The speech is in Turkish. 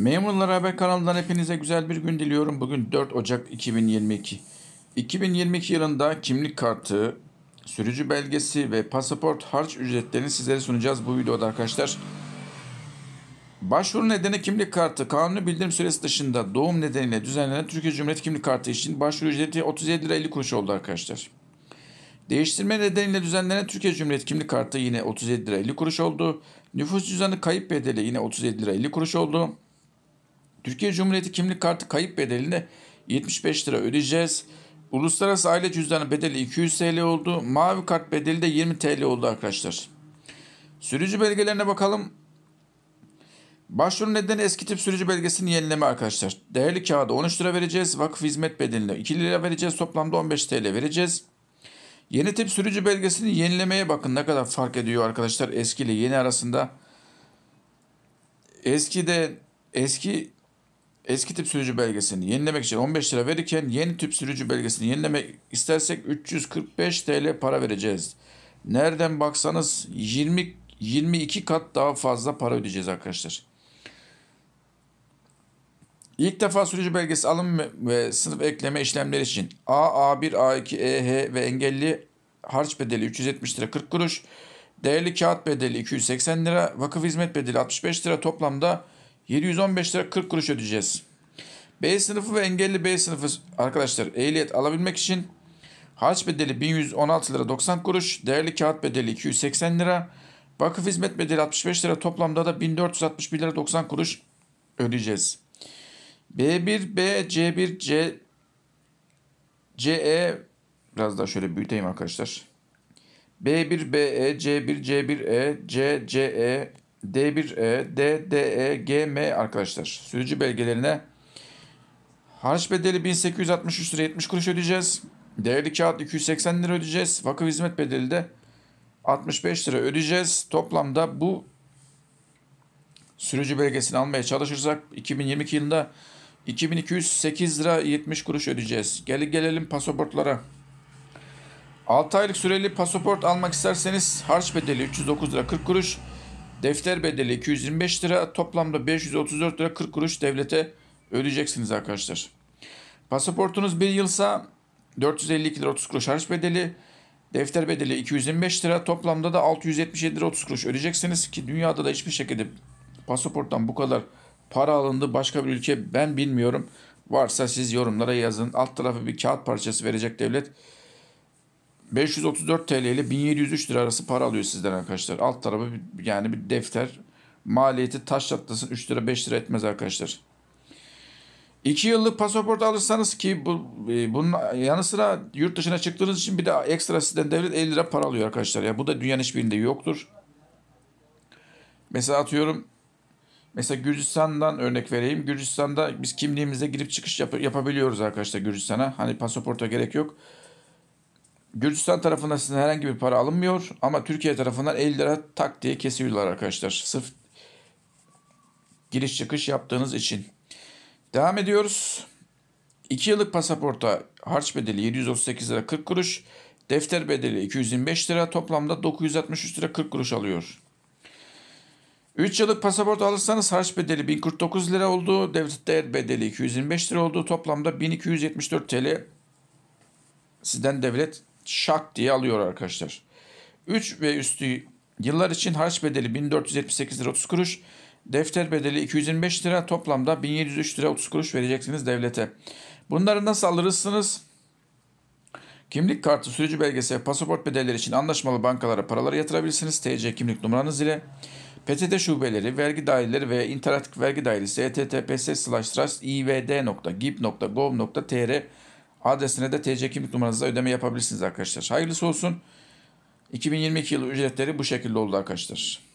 Memurlar Haber kanalından hepinize güzel bir gün diliyorum. Bugün 4 Ocak 2022. 2022 yılında kimlik kartı, sürücü belgesi ve pasaport harç ücretlerini sizlere sunacağız bu videoda arkadaşlar. Başvuru nedeni kimlik kartı kanuni bildirim süresi dışında doğum nedeniyle düzenlenen Türkiye Cumhuriyeti kimlik kartı için başvuru ücreti 37 lira 50 kuruş oldu arkadaşlar. Değiştirme nedeniyle düzenlenen Türkiye Cumhuriyeti kimlik kartı yine 37 lira 50 kuruş oldu. Nüfus cüzdanı kayıp bedeli yine 37 lira 50 kuruş oldu. Türkiye Cumhuriyeti kimlik kartı kayıp bedelinde 75 lira ödeyeceğiz. Uluslararası aile cüzdanı bedeli 200 TL oldu. Mavi kart bedeli de 20 TL oldu arkadaşlar. Sürücü belgelerine bakalım. Başvuru nedeni eski tip sürücü belgesini yenileme arkadaşlar. Değerli kağıda 13 lira vereceğiz. Vakıf hizmet bedeline 2 lira vereceğiz. Toplamda 15 TL vereceğiz. Yeni tip sürücü belgesini yenilemeye bakın ne kadar fark ediyor arkadaşlar eski ile yeni arasında. Eski de eski eski tip sürücü belgesini yenilemek için 15 lira verirken yeni tip sürücü belgesini yenilemek istersek 345 TL para vereceğiz. Nereden baksanız 20 22 kat daha fazla para ödeyeceğiz arkadaşlar. İlk defa sürücü belgesi alım ve sınıf ekleme işlemleri için A, A1, A2, EH ve engelli harç bedeli 370 lira 40 kuruş, değerli kağıt bedeli 280 lira, vakıf hizmet bedeli 65 lira toplamda 715 lira 40 kuruş ödeyeceğiz. B sınıfı ve engelli B sınıfı arkadaşlar ehliyet alabilmek için harç bedeli 1116 lira 90 kuruş, değerli kağıt bedeli 280 lira, vakıf hizmet bedeli 65 lira toplamda da 1461 lira 90 kuruş ödeyeceğiz. B1, B, C1, C, CE biraz daha şöyle büyüteyim arkadaşlar. B1, BE, C1, C1E, C, CE, D1E, D, DE, GM arkadaşlar. Sürücü belgelerine harç bedeli 1863 lira 70 kuruş ödeyeceğiz. Değerli kağıt 280 lira ödeyeceğiz. Vakıf hizmet bedeli de 65 lira ödeyeceğiz. Toplamda bu sürücü belgesini almaya çalışırsak 2022 yılında 2208 lira 70 kuruş ödeyeceğiz. Gel gelelim pasaportlara. 6 aylık süreli pasaport almak isterseniz harç bedeli 309 lira 40 kuruş. Defter bedeli 225 lira. Toplamda 534 lira 40 kuruş devlete ödeyeceksiniz arkadaşlar. Pasaportunuz bir yılsa 452 lira 30 kuruş harç bedeli. Defter bedeli 225 lira. Toplamda da 677 lira 30 kuruş ödeyeceksiniz ki dünyada da hiçbir şekilde pasaporttan bu kadar para alındı başka bir ülke ben bilmiyorum. Varsa siz yorumlara yazın. Alt tarafı bir kağıt parçası verecek devlet. 534 TL ile 1703 lira arası para alıyor sizden arkadaşlar. Alt tarafı yani bir defter. Maliyeti taş çatlasın 3 lira 5 lira etmez arkadaşlar. 2 yıllık pasaport alırsanız ki bu, e, bunun yanı sıra yurt dışına çıktığınız için bir de ekstra sizden devlet 50 lira para alıyor arkadaşlar. Ya bu da dünyanın hiçbirinde yoktur. Mesela atıyorum Mesela Gürcistan'dan örnek vereyim. Gürcistan'da biz kimliğimizle girip çıkış yap- yapabiliyoruz arkadaşlar Gürcistan'a. Hani pasaporta gerek yok. Gürcistan tarafından sizden herhangi bir para alınmıyor ama Türkiye tarafından 50 lira tak diye kesiyorlar arkadaşlar. Sırf giriş çıkış yaptığınız için. Devam ediyoruz. 2 yıllık pasaporta harç bedeli 738 lira 40 kuruş. Defter bedeli 225 lira. Toplamda 963 lira 40 kuruş alıyor. 3 yıllık pasaport alırsanız harç bedeli 1049 lira oldu. Değer bedeli 225 lira oldu. Toplamda 1274 TL sizden devlet şak diye alıyor arkadaşlar. 3 ve üstü yıllar için harç bedeli 1478 lira 30 kuruş. Defter bedeli 225 lira. Toplamda 1703 lira 30 kuruş vereceksiniz devlete. Bunları nasıl alırsınız? Kimlik kartı, sürücü belgesi ve pasaport bedelleri için anlaşmalı bankalara paraları yatırabilirsiniz. TC kimlik numaranız ile. PTT şubeleri, vergi daireleri ve interaktif vergi dairesi https ivd.gib.gov.tr adresine de TC kimlik numaranızla ödeme yapabilirsiniz arkadaşlar. Hayırlısı olsun. 2022 yılı ücretleri bu şekilde oldu arkadaşlar.